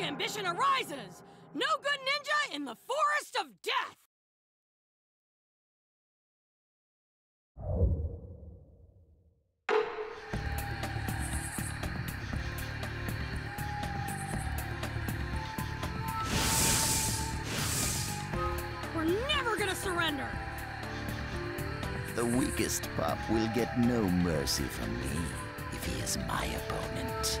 ambition arises! No good ninja in the forest of death! We're never gonna surrender! The weakest pup will get no mercy from me if he is my opponent.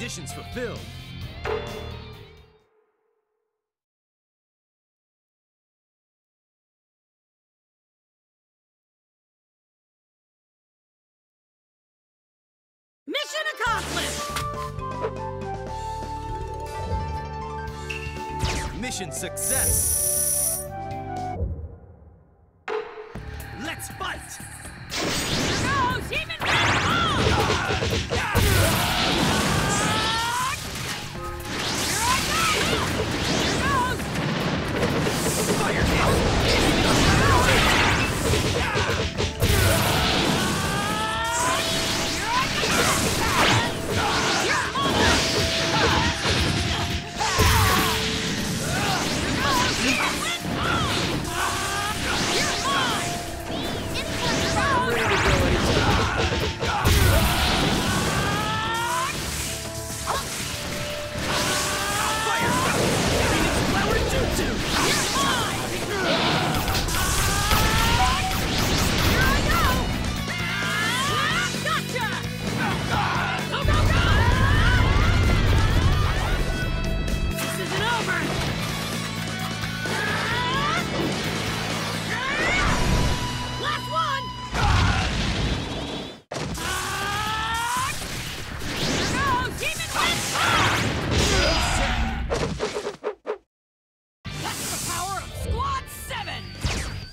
Conditions fulfilled. Mission accomplished! Mission success!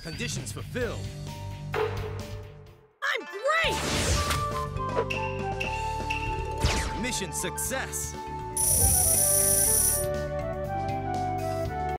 Conditions fulfilled. I'm great! Mission success!